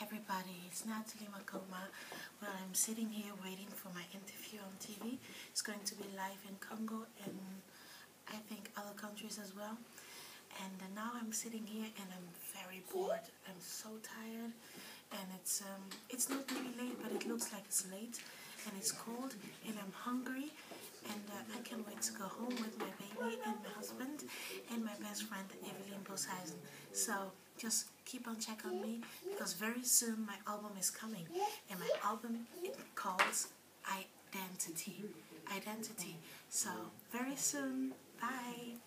everybody, it's Nathalie Makoma. Well, I'm sitting here waiting for my interview on TV. It's going to be live in Congo and I think other countries as well. And now I'm sitting here and I'm very bored. I'm so tired and it's um, it's not really late but it looks like it's late and it's cold and I'm hungry and uh, I can't wait to go home with my baby and my husband and my best friend Evelyn Boshuizen. So just keep on check on me because very soon my album is coming and my album it calls Identity. Identity. So very soon. Bye.